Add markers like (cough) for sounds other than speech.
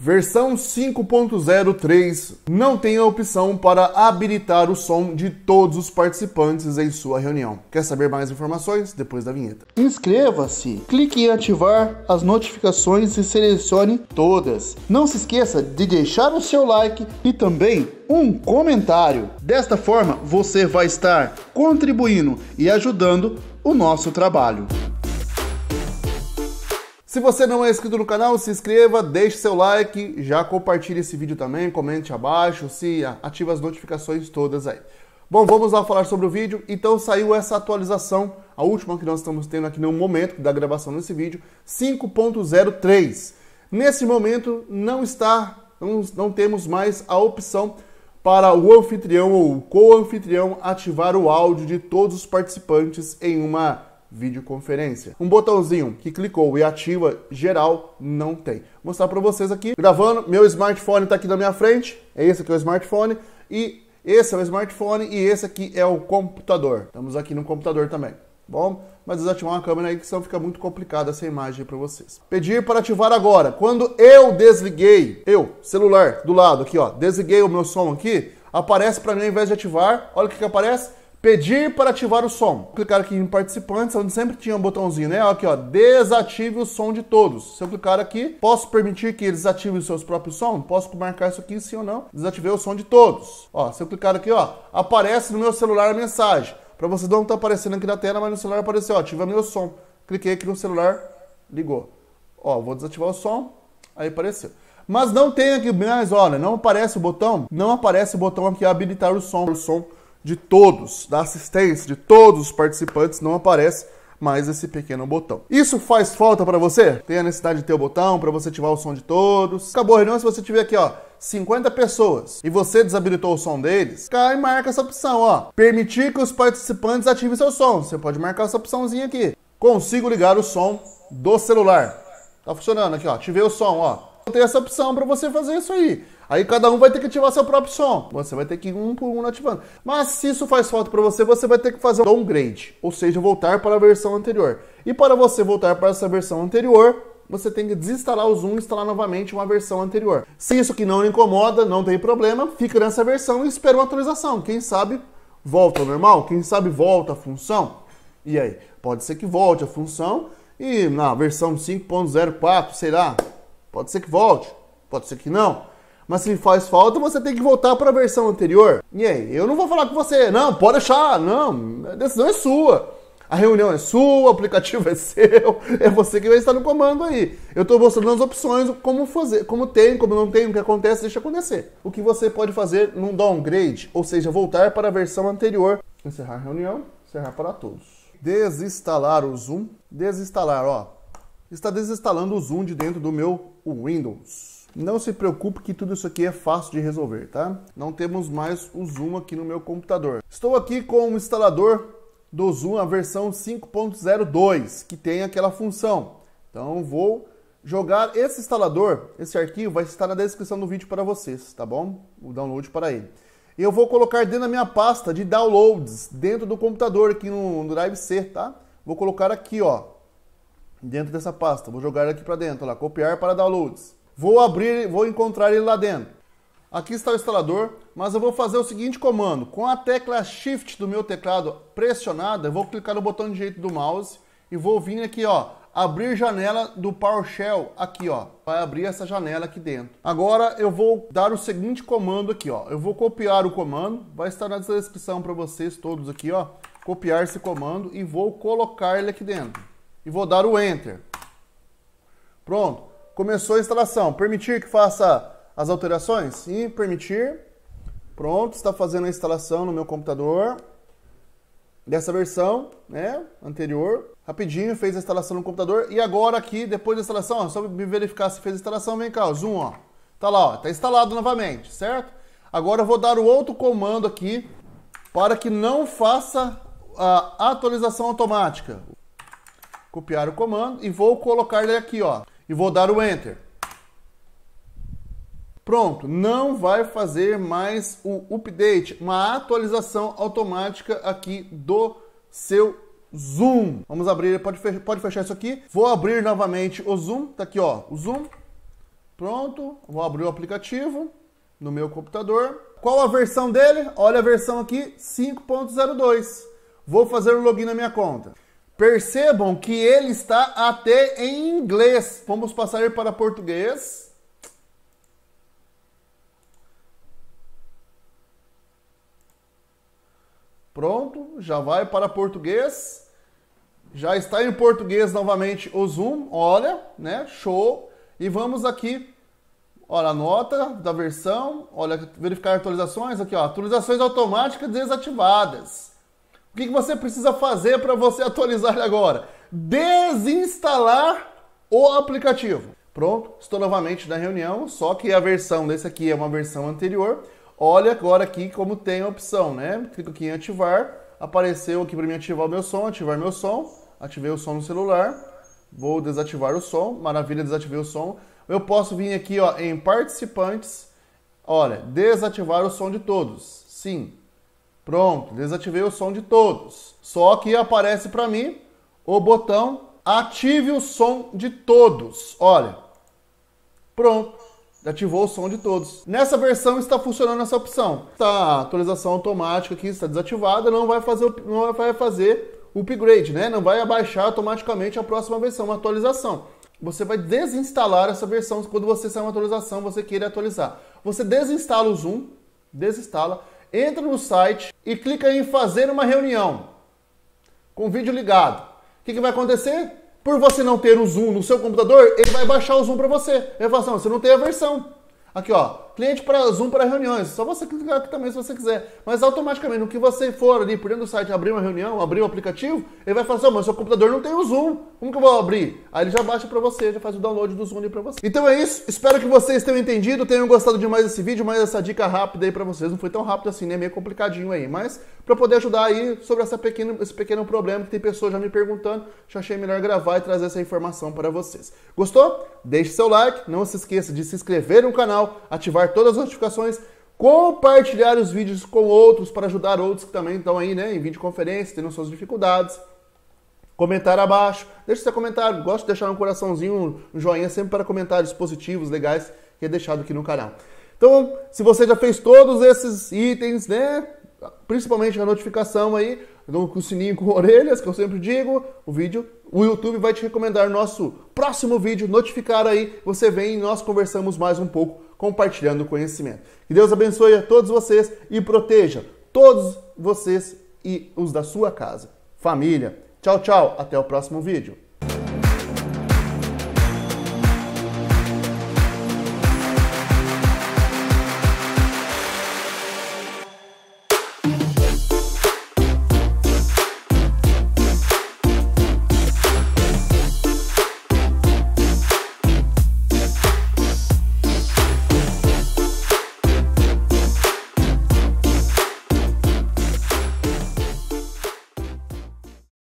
Versão 5.03 não tem a opção para habilitar o som de todos os participantes em sua reunião. Quer saber mais informações? Depois da vinheta. Inscreva-se, clique em ativar as notificações e selecione todas. Não se esqueça de deixar o seu like e também um comentário. Desta forma, você vai estar contribuindo e ajudando o nosso trabalho. Se você não é inscrito no canal, se inscreva, deixe seu like, já compartilhe esse vídeo também, comente abaixo, se ativa as notificações todas aí. Bom, vamos lá falar sobre o vídeo. Então saiu essa atualização, a última que nós estamos tendo aqui no momento da gravação desse vídeo, 5.03. Nesse momento não está, não, não temos mais a opção para o anfitrião ou co-anfitrião ativar o áudio de todos os participantes em uma videoconferência. Um botãozinho que clicou e ativa geral não tem. Vou mostrar para vocês aqui, gravando, meu smartphone está aqui na minha frente, é esse aqui é o smartphone, e esse é o smartphone e esse aqui é o computador. Estamos aqui no computador também. Bom, mas desativar uma câmera aí que senão fica muito complicada essa imagem para vocês. Pedir para ativar agora. Quando eu desliguei, eu, celular, do lado aqui, ó, desliguei o meu som aqui, aparece para mim ao invés de ativar, olha o que, que aparece Pedir para ativar o som. Clicar aqui em participantes, onde sempre tinha um botãozinho, né? Aqui, ó, desative o som de todos. Se eu clicar aqui, posso permitir que eles ativem os seus próprios sons? Posso marcar isso aqui, sim ou não? Desativei o som de todos. Ó, se eu clicar aqui, ó, aparece no meu celular a mensagem. Para vocês não tá aparecendo aqui na tela, mas no celular apareceu, ó, ativa meu som. Cliquei aqui no celular, ligou. Ó, vou desativar o som, aí apareceu. Mas não tem aqui mais, olha, não aparece o botão, não aparece o botão aqui habilitar o som, o som de todos, da assistência de todos os participantes, não aparece mais esse pequeno botão. Isso faz falta para você? Tem a necessidade de ter o botão para você ativar o som de todos? Acabou a reunião, se você tiver aqui, ó, 50 pessoas e você desabilitou o som deles, cai e marca essa opção, ó. Permitir que os participantes ativem seu som. Você pode marcar essa opçãozinha aqui. Consigo ligar o som do celular. Tá funcionando aqui, ó. Ativei o som, ó. Tem essa opção para você fazer isso aí. Aí cada um vai ter que ativar seu próprio som. Você vai ter que ir um por um ativando. Mas se isso faz falta para você, você vai ter que fazer um downgrade, ou seja, voltar para a versão anterior. E para você voltar para essa versão anterior, você tem que desinstalar o Zoom e instalar novamente uma versão anterior. Se isso aqui não lhe incomoda, não tem problema, fica nessa versão e espera uma atualização. Quem sabe volta ao normal, quem sabe volta a função. E aí, pode ser que volte a função e na versão 5.04, sei lá, pode ser que volte, pode ser que não. Mas se faz falta, você tem que voltar para a versão anterior. E aí? Eu não vou falar com você. Não, pode deixar. Não, a decisão é sua. A reunião é sua, o aplicativo é (laughs) seu, é você que vai estar no comando aí. Eu estou mostrando as opções, como fazer, como tem, como não tem, o que acontece, deixa acontecer. O que você pode fazer num downgrade, ou seja, voltar para a versão anterior. Encerrar a reunião, encerrar para todos. Desinstalar o Zoom, desinstalar, ó. Está desinstalando o Zoom de dentro do meu Windows. Não se preocupe que tudo isso aqui é fácil de resolver, tá? Não temos mais o Zoom aqui no meu computador. Estou aqui com o instalador do Zoom, a versão 5.02, que tem aquela função. Então vou jogar esse instalador, esse arquivo vai estar na descrição do vídeo para vocês, tá bom? O download para ele. Eu vou colocar dentro da minha pasta de downloads, dentro do computador aqui no, Drive C, tá? Vou colocar aqui, ó, dentro dessa pasta. Vou jogar aqui para dentro, lá, copiar para downloads. Vou abrir, vou encontrar ele lá dentro. Aqui está o instalador, mas eu vou fazer o seguinte comando. Com a tecla Shift do meu teclado pressionada, eu vou clicar no botão direito do mouse e vou vir aqui, ó, abrir janela do PowerShell aqui, ó. Vai abrir essa janela aqui dentro. Agora eu vou dar o seguinte comando aqui, ó. Eu vou copiar o comando, vai estar na descrição para vocês todos aqui, ó. Copiar esse comando e vou colocar ele aqui dentro. E vou dar o Enter. Pronto. Começou a instalação. Permitir que faça as alterações? Sim, permitir. Pronto, está fazendo a instalação no meu computador dessa versão, né, anterior. Rapidinho fez a instalação no computador e agora aqui, depois da instalação, ó, só me verificar se fez a instalação, vem cá, ó, zoom, ó. Tá lá, ó, tá instalado novamente, certo? Agora eu vou dar o outro comando aqui para que não faça a atualização automática. Copiar o comando e vou colocar ele aqui, ó e vou dar o Enter. Pronto, não vai fazer mais o update, uma atualização automática aqui do seu Zoom. Vamos abrir, pode fechar, pode fechar isso aqui. Vou abrir novamente o Zoom, tá aqui ó, o Zoom. Pronto, vou abrir o aplicativo no meu computador. Qual a versão dele? Olha a versão aqui, 5.02. Vou fazer o login na minha conta. Percebam que ele está até em inglês. Vamos passar para português. Pronto, já vai para português. Já está em português novamente o Zoom. Olha, né? Show. E vamos aqui Olha a nota da versão, olha, verificar atualizações, aqui ó, atualizações automáticas desativadas. O que, você precisa fazer para você atualizar ele agora? Desinstalar o aplicativo. Pronto, estou novamente na reunião, só que a versão desse aqui é uma versão anterior. Olha agora aqui como tem a opção, né? Clico aqui em ativar, apareceu aqui para mim ativar o meu som, ativar meu som, ativei o som no celular, vou desativar o som, maravilha, desativei o som. Eu posso vir aqui ó, em participantes, olha, desativar o som de todos. Sim. Pronto, desativei o som de todos. Só que aparece para mim o botão ative o som de todos. Olha. Pronto. Ativou o som de todos. Nessa versão está funcionando essa opção. Tá, a atualização automática aqui está desativada, não vai fazer, não vai fazer o upgrade, né? Não vai abaixar automaticamente a próxima versão, a atualização você vai desinstalar essa versão quando você sair uma atualização, você queira atualizar. Você desinstala o Zoom, desinstala, entra no site e clica em fazer uma reunião com o vídeo ligado. O que, que vai acontecer? Por você não ter o Zoom no seu computador, ele vai baixar o Zoom para você. Ele vai falar assim, você não tem a versão. Aqui, ó, cliente para Zoom para reuniões. Só você clicar aqui também se você quiser. Mas automaticamente, no que você for ali por dentro do site abrir uma reunião, abrir o um aplicativo, ele vai falar assim: oh, mas seu computador não tem o Zoom. Como que eu vou abrir? Aí ele já baixa para você, já faz o download do Zoom ali para você. Então é isso. Espero que vocês tenham entendido, tenham gostado demais desse vídeo, mais essa dica rápida aí para vocês. Não foi tão rápido assim, né? Meio complicadinho aí. Mas para poder ajudar aí sobre essa pequeno, esse pequeno problema que tem pessoas já me perguntando, já achei melhor gravar e trazer essa informação para vocês. Gostou? Deixe seu like, não se esqueça de se inscrever no canal, ativar todas as notificações, compartilhar os vídeos com outros para ajudar outros que também estão aí, né, em videoconferência, tendo suas dificuldades. Comentar abaixo, deixe seu comentário, gosto de deixar um coraçãozinho, um joinha sempre para comentários positivos, legais, que é deixado aqui no canal. Então, se você já fez todos esses itens, né, principalmente a notificação aí, com o sininho com (laughs) orelhas, que eu sempre digo, o vídeo, o YouTube vai te recomendar nosso próximo vídeo, notificar aí, você vem e nós conversamos mais um pouco compartilhando conhecimento. Que Deus abençoe a todos vocês e proteja todos vocês e os da sua casa. Família. Tchau, tchau. Até o próximo vídeo.